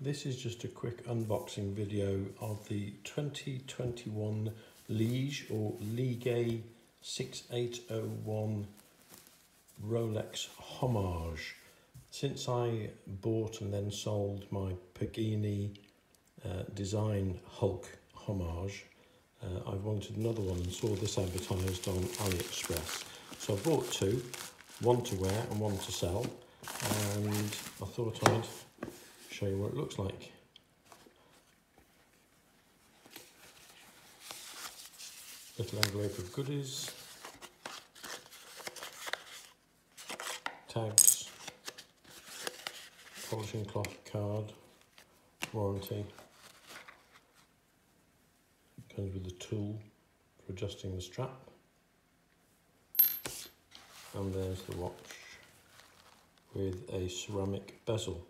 This is just a quick unboxing video of the 2021 Lige or Lige 6801 Rolex Homage. Since I bought and then sold my Pagani uh, design Hulk Homage, uh, I wanted another one and saw this advertised on AliExpress. So I bought two, one to wear and one to sell, and I thought I'd show you what it looks like. Little envelope of goodies, tags, polishing cloth card, warranty. Comes with a tool for adjusting the strap. And there's the watch with a ceramic bezel.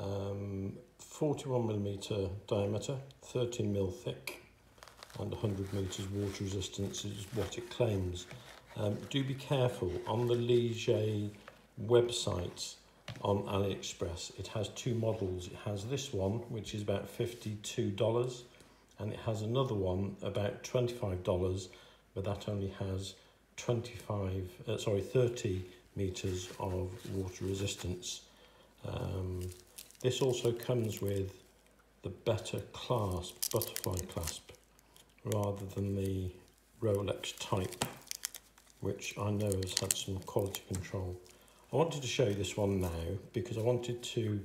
Um, 41 millimeter diameter, 13 mil thick, and 100 meters water resistance is what it claims. Um, do be careful on the Lige website on AliExpress. It has two models. It has this one, which is about $52, and it has another one about $25, but that only has 25, uh, sorry, 30 meters of water resistance. Um, this also comes with the better clasp, butterfly clasp, rather than the Rolex type, which I know has had some quality control. I wanted to show you this one now because I wanted to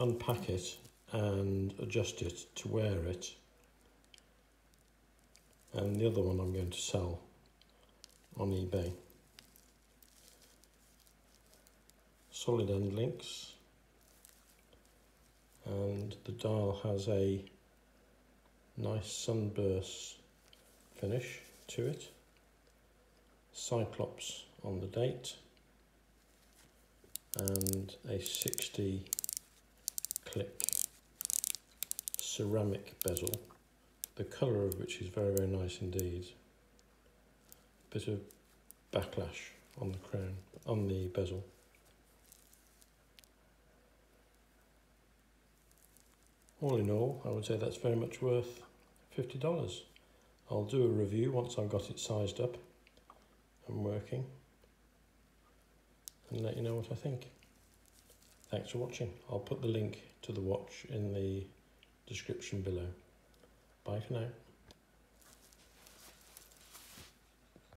unpack it and adjust it to wear it. And the other one I'm going to sell on eBay. Solid end links and the dial has a nice sunburst finish to it. Cyclops on the date. And a 60 click ceramic bezel. The colour of which is very very nice indeed. Bit of backlash on the crown on the bezel all in all, I would say that's very much worth $50. I'll do a review once I've got it sized up and working and let you know what I think. Thanks for watching. I'll put the link to the watch in the description below. Bye for now.